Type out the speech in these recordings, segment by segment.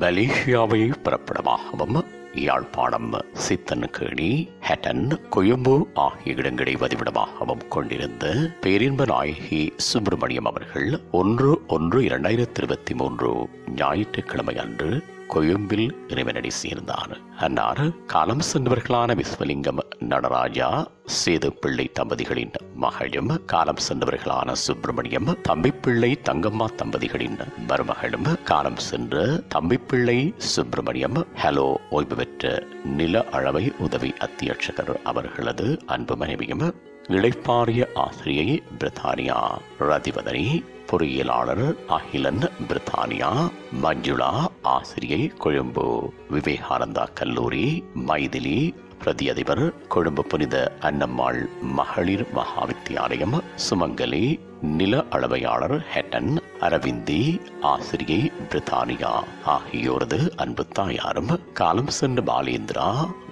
மலேசியாவை பிறப்பிடமாகவும் யாழ்ப்பாணம் சித்தன்கேணி ஹட்டன் கொழும்பு ஆகிய இடங்களை வதிவிடமாகவும் கொண்டிருந்த பேரின்ப நாயகி சுப்பிரமணியம் அவர்கள் ஒன்று ஒன்று இரண்டாயிரத்தி இருபத்தி மூன்று ஞாயிற்றுக்கிழமை அன்று கொழும்பில் இறைவனடி சேர்ந்தார் அன்னார் காலம் சென்றவர்களான விஸ்வலிங்கம் நடராஜா சேது பிள்ளை தம்பதிகளின் மகளும் காலம் சென்றவர்களான சுப்பிரமணியம் தம்பிப்பிள்ளை தங்கம்மா தம்பதிகளின் மருமகளும் காலம் சென்ற தம்பிப்பிள்ளை சுப்பிரமணியம் ஹலோ ஓய்வு பெற்ற நில அளவை உதவி அத்தியட்சகர் அவர்களது அன்பு மனைவியும் இளைப்பாறிய ஆசிரியை பிரித்தானியா ரதிவதனி பொறியியலாளர் அகிலன் பிரித்தானியா மஞ்சுளா ஆசிரியை கொழும்பு விவேகானந்தா கல்லூரி மைதிலி பிரதி அதிபர் கொழும்பு புனித அன்னம்மாள் மகளிர் மகாவித்தியாலயம் சுமங்கலி நில அளவையாளர் ஹெட்டன் அரவிந்தி ஆசிரியை பிரித்தானியா ஆகியோரது அன்பு தாயாரும் காலம் சென்ற பாலேந்திரா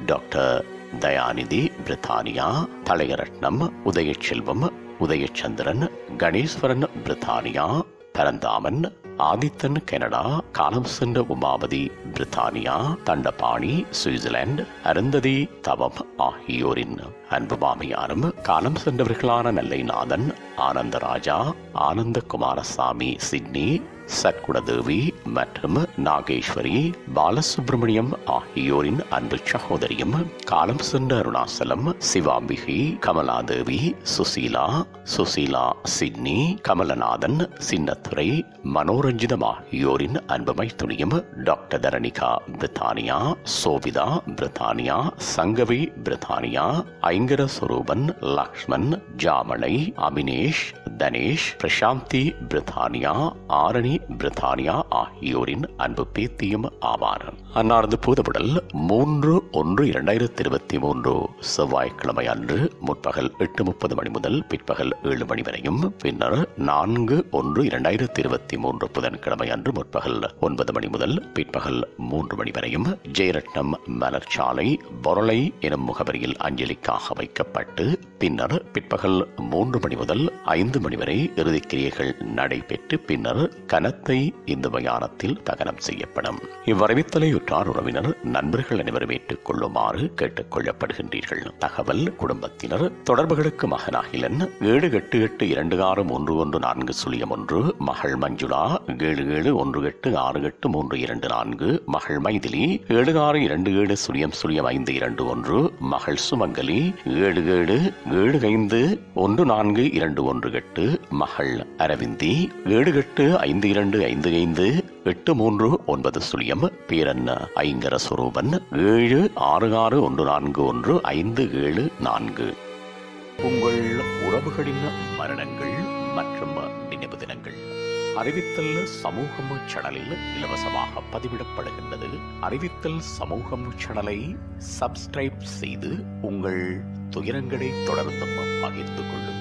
டாக்டர் தயாநிதி பிரித்தானியா தலையரட்னம் உதயச்செல்வம் உதயச்சந்திரன் கணேஸ்வரன் பிரித்தானியா பரந்தாமன் ஆதித்தன் கனடா காலம் சென்ற உமாபதி பிரித்தானியா தண்டபாணி சுவிட்சர்லாந்து அருந்ததி தவம் ஆகியோரின் அன்பு மாமியாரும் காலம் சென்றவர்களான நெல்லைநாதன் ஆனந்தராஜா ஆனந்த குமாரசாமி சிட்னி சத்குணதேவி மற்றும் நாகேஸ்வரி பாலசுப்ரமணியம் ஆகியோரின் அன்பு சகோதரியும் காலம் சென்ற அருணாசலம் சிவாம்பிகை கமலாதேவி சுசீலா சுசீலா சிட்னி கமலநாதன் சின்னத்துறை மனோரஞ்சிதம் ஆகியோரின் அன்பமை துணியும் டாக்டர் தரணிகா பிரித்தானியா சோபிதா பிரித்தானியா சங்கவி பிரித்தானியா ஐங்கர சுரூபன் லக்ஷ்மன் ஜாமனை அபினேஷ் தனேஷ் பிரசாந்தி பிரித்தானியா ஆரணி பிரித்தானியா ஆகியோரின் அன்பு பேத்தியும் ஆவார். அன்னாரது பூதவுடல் மூன்று ஒன்று இரண்டாயிரத்தி இருபத்தி மூன்று செவ்வாய்க்கிழமை அன்று முற்பகல் எட்டு முப்பது மணி முதல் பிற்பகல் ஏழு மணி வரையும் பின்னர் நான்கு ஒன்று இரண்டாயிரத்தி இருபத்தி மூன்று புதன்கிழமை அன்று முற்பகல் ஒன்பது மணி முதல் பிற்பகல் மூன்று மணி வரையும் ஜெயரட்னம் மலர்ச்சாலை பொருளை எனும் முகவரியில் அஞ்சலிக்காக வைக்கப்பட்டு பின்னர் பிற்பகல் மூன்று மணி முதல் ஐந்து மணி வரை இறுதிக்கிரியைகள் நடைபெற்று பின்னர் கனத்தை இந்த மயானத்தில் தகனம் செய்யப்படும். இவ்வறிவித்தலை உற்றார் உறவினர் நண்பர்கள் அனைவரும் ஏற்றுக் கொள்ளுமாறு கேட்டுக் கொள்ளப்படுகின்றீர்கள் தகவல் குடும்பத்தினர் தொடர்புகளுக்கு மகனாகிலன் ஏழு எட்டு எட்டு இரண்டு ஆறு மூன்று ஒன்று நான்கு சுழியம் ஒன்று மகள் மஞ்சுளா ஏழு ஏழு ஒன்று எட்டு ஆறு எட்டு மூன்று இரண்டு நான்கு மகள் மைதிலி ஏழு ஆறு இரண்டு ஏழு சுழியம் சுழியம் ஐந்து இரண்டு ஒன்று மகள் சுமங்கலி ஏழு ஏழு ஏழு ஐந்து ஒன்று நான்கு இரண்டு ஒன்று எட்டு மகள் அரவிந்தி ஏழு எட்டு ஐந்து இரண்டு ஐந்து ஐந்து எட்டு மூன்று ஒன்பது சுழியம் பேரன் ஐங்கர சுரூபன் ஏழு ஆறு ஆறு ஒன்று நான்கு ஒன்று ஐந்து ஏழு நான்கு. உங்கள் உறவுகளின் மரணங்கள் மற்றும் நினைவு தினங்கள். அறிவித்தல் சமூகம் சேனலில் இலவசமாக பதிவிடப்படுகின்றது. அறிவித்தல் சமூகம் சேனலை சப்ஸ்கிரைப் செய்து உங்கள் துயரங்களை தொடர்ந்தும் பகிர்ந்து கொள்ளுங்கள்.